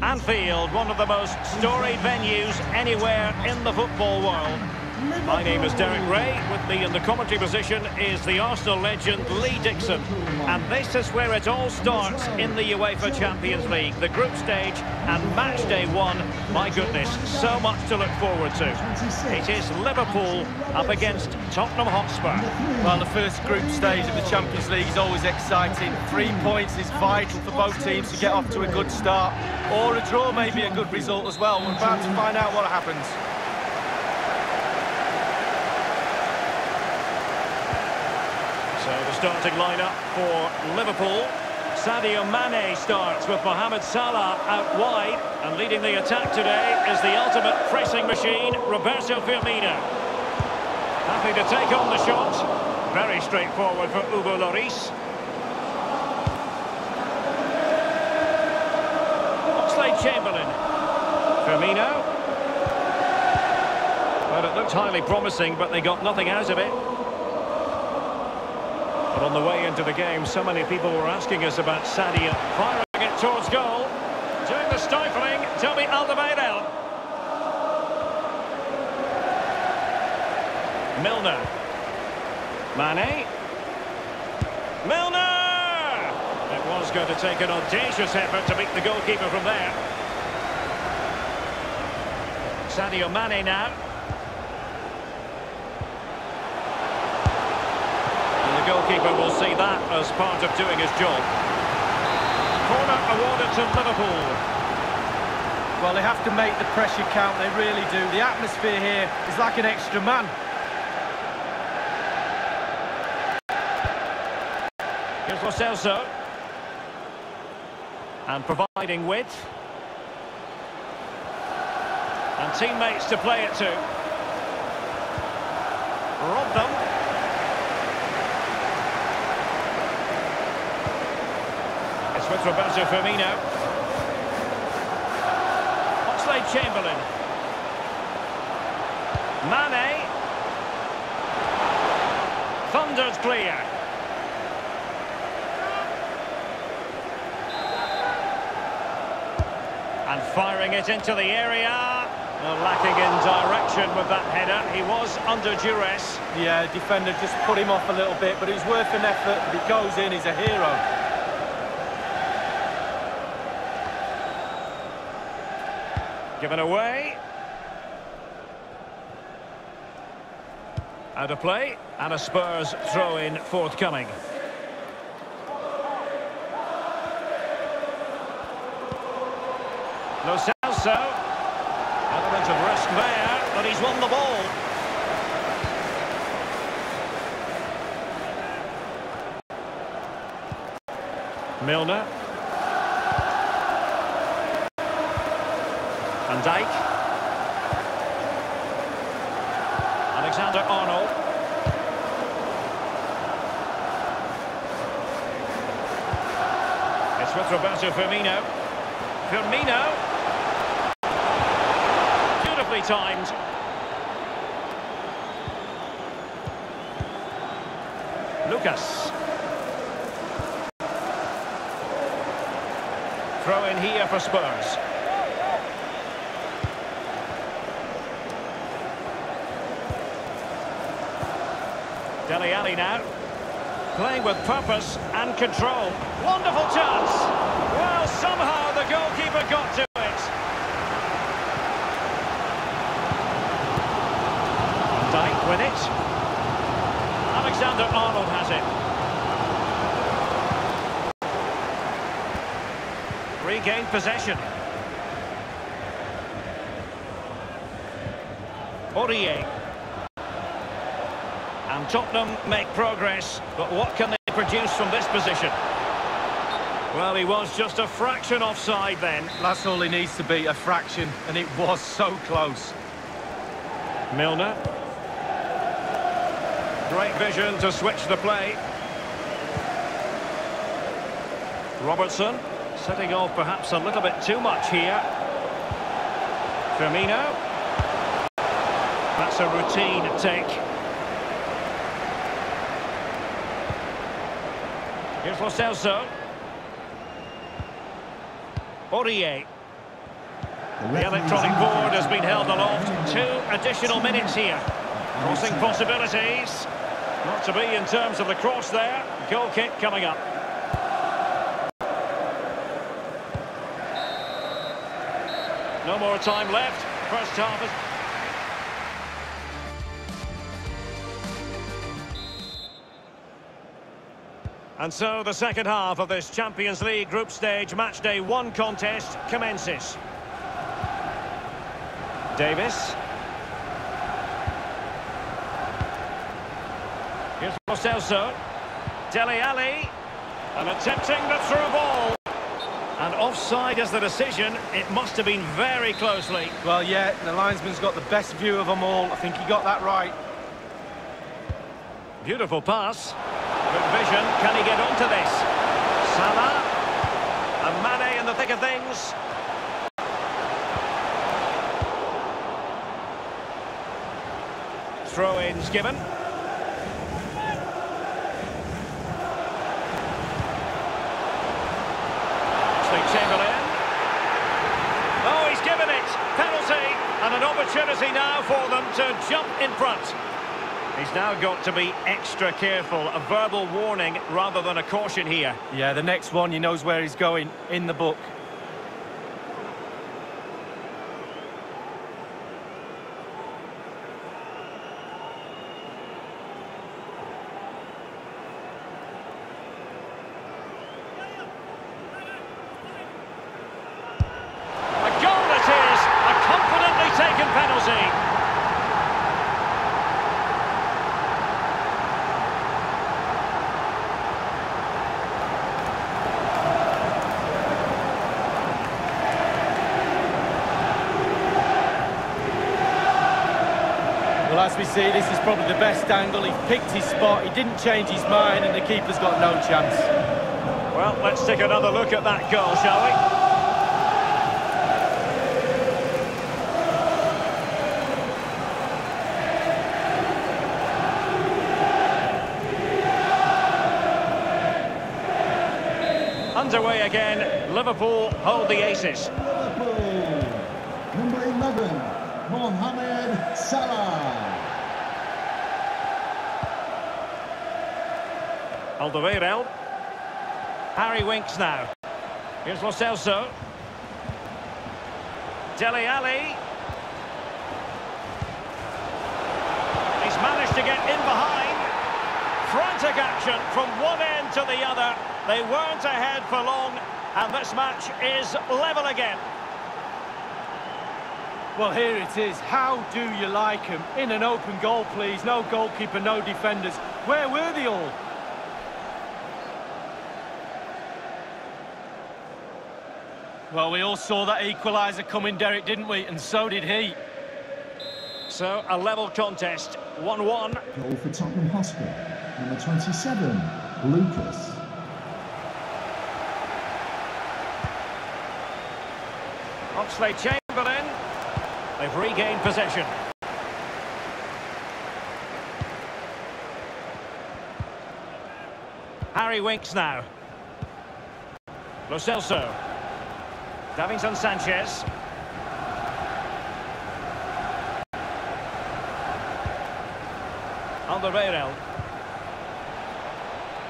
Anfield, one of the most storied venues anywhere in the football world. My name is Derek Ray. With me in the commentary position is the Arsenal legend Lee Dixon. And this is where it all starts in the UEFA Champions League. The group stage and match day one. My goodness, so much to look forward to. It is Liverpool up against Tottenham Hotspur. Well, the first group stage of the Champions League is always exciting. Three points is vital for both teams to get off to a good start. Or a draw may be a good result as well. We're about to find out what happens. So the starting lineup for Liverpool. Sadio Mane starts with Mohamed Salah out wide. And leading the attack today is the ultimate pressing machine, Roberto Firmino. Happy to take on the shot. Very straightforward for Hugo Lloris. Oxlade-Chamberlain. Firmino. Well, it looked highly promising, but they got nothing out of it. But on the way into the game, so many people were asking us about Sadio firing it towards goal. Doing the stifling, Toby Alderweireld. Milner. Mane. Milner! It was going to take an audacious effort to beat the goalkeeper from there. Sadio Mane now. goalkeeper will see that as part of doing his job. Corner awarded to Liverpool. Well, they have to make the pressure count, they really do. The atmosphere here is like an extra man. Here's Lo Celso. And providing width. And teammates to play it to. Rob them. With Roberto Firmino. Oxlade-Chamberlain. Mane. Thunders clear. And firing it into the area. lacking in direction with that header. He was under duress. Yeah, defender just put him off a little bit, but it was worth an effort. If he goes in, he's a hero. Given away. Out of play. And a Spurs throw-in forthcoming. Lo Celso. Element of risk there, but he's won the ball. Milner. Van Dijk. Alexander Arnold. It's with Roberto Firmino. Firmino. Beautifully timed. Lucas. Throw in here for Spurs. Dele Alli now. Playing with purpose and control. Wonderful chance. Well, somehow the goalkeeper got to it. Dijk with it. Alexander-Arnold has it. Regained possession. Aurier. Tottenham make progress, but what can they produce from this position? Well, he was just a fraction offside then. That's all he needs to be, a fraction, and it was so close. Milner. Great vision to switch the play. Robertson, setting off perhaps a little bit too much here. Firmino. That's a routine take. Here's Lo Celso. Aurier. The electronic board has been held aloft. Two additional minutes here. Crossing possibilities. Not to be in terms of the cross there. Goal kick coming up. No more time left. First half And so the second half of this Champions League group stage match day one contest commences. Davies. Here's Lo Celso. Dele Alli. And attempting the through ball. And offside is the decision. It must have been very closely. Well, yeah, the linesman's got the best view of them all. I think he got that right. Beautiful pass. Good vision. Can he get onto this? Salah. And Mane in the thick of things. Throw-ins given. Chamberlain. Oh, he's given it. Penalty. And an opportunity now for them to jump in front. He's now got to be extra careful. A verbal warning rather than a caution here. Yeah, the next one, he knows where he's going in the book. Well, as we see, this is probably the best angle. He picked his spot, he didn't change his mind, and the keeper's got no chance. Well, let's take another look at that goal, shall we? Underway again, Liverpool hold the aces. Liverpool, number 11, Mohamed Salah. Alderweireld. Harry Winks now. Here's Lo Celso. Dele Alli. He's managed to get in behind. Frantic action from one end to the other. They weren't ahead for long, and this match is level again. Well, here it is. How do you like him? In an open goal, please. No goalkeeper, no defenders. Where were they all? Well, we all saw that equaliser coming, Derek, didn't we? And so did he. So, a level contest, 1-1. Goal for Tottenham Hotspur, number 27, Lucas. Oxlade-Chamberlain. They've regained possession. Harry Winks now. Lo Celso. Davinson Sanchez. Alderweireld.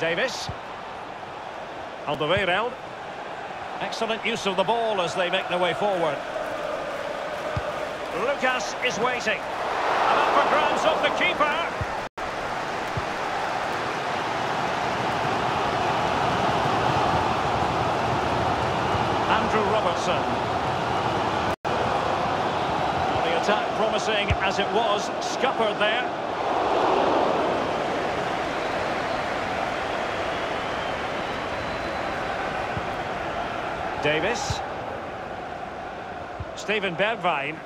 Davies. Alderweireld. Excellent use of the ball as they make their way forward. Lucas is waiting. And up for grabs off the keeper. Robertson. The attack promising as it was, scuppered there. Davies. Steven Bergwijn.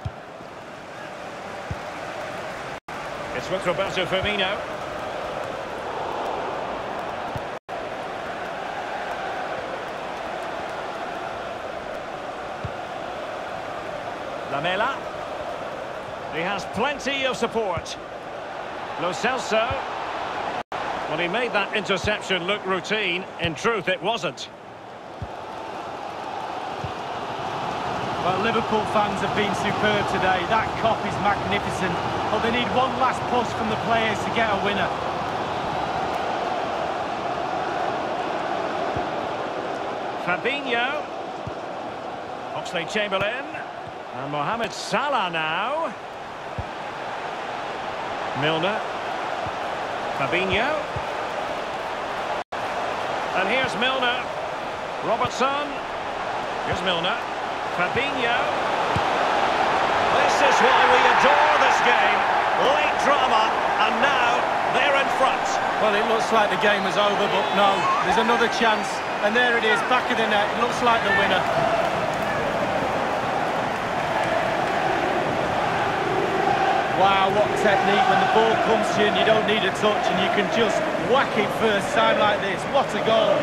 It's with Roberto Firmino. Lamela. He has plenty of support. Lo Celso. Well, he made that interception look routine. In truth, it wasn't. Well, Liverpool fans have been superb today. That Kop is magnificent. But they need one last push from the players to get a winner. Fabinho. Oxlade-Chamberlain. And Mohamed Salah now. Milner. Fabinho. And here's Milner. Robertson. Here's Milner. Fabinho. This is why we adore this game. Late drama, and now they're in front. Well, it looks like the game is over, but no, there's another chance. And there it is, back of the net. It looks like the winner. Wow, what technique. When the ball comes to you and you don't need a touch and you can just whack it first time like this. What a goal.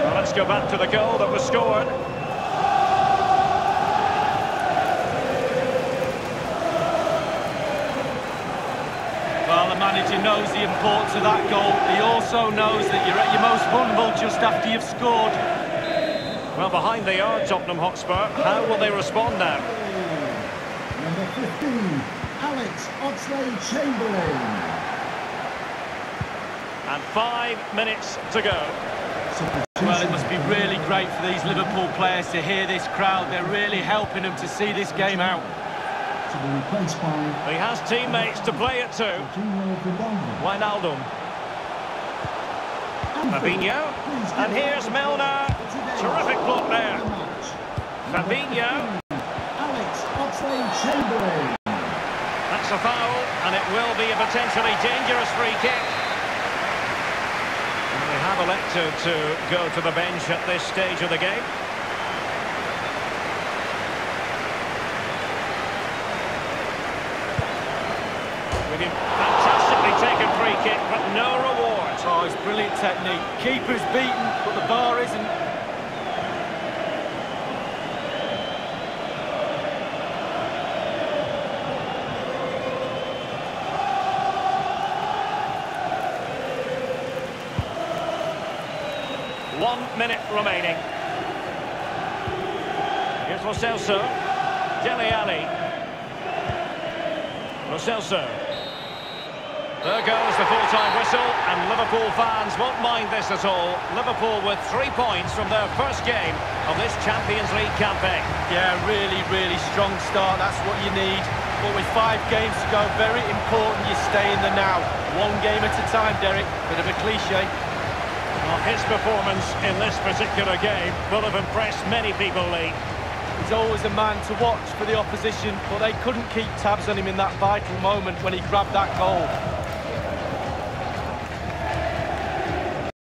Well, let's go back to the goal that was scored. Well, the manager knows the importance of that goal. He also knows that you're at your most vulnerable just after you've scored. Well, behind they are, Tottenham Hotspur. How will they respond now? Number 15, Alex Oxlade-Chamberlain. And five minutes to go. Well, it must be really great for these Liverpool players to hear this crowd. They're really helping them to see this game out. To be replaced by He has teammates to play it to. Wijnaldum. Fabinho. And here's Milner. Terrific block there. Fabinho. Alex Oxlade-Chamberlain. That's a foul, and it will be a potentially dangerous free kick. And they have elected to go to the bench at this stage of the game. With him fantastically taken free kick, but no reward. Oh, it's brilliant technique. Keeper's beaten, but the bar isn't. One minute remaining. Here's Lo Celso. Dele Alli. There goes the full-time whistle, and Liverpool fans won't mind this at all. Liverpool with three points from their first game of this Champions League campaign. Yeah, really, really strong start. That's what you need. But with five games to go, very important you stay in the now. One game at a time, Derek. Bit of a cliche. Well, his performance in this particular game will have impressed many people, Lee. He's always a man to watch for the opposition, but they couldn't keep tabs on him in that vital moment when he grabbed that goal.